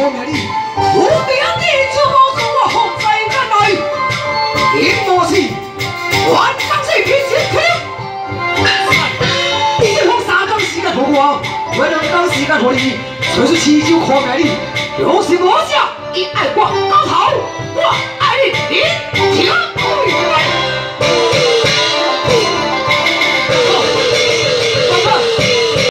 我买的，我买的，我在我放在眼内，什？万。你，三更时间我，更时间你，是的，又是多少？一爱。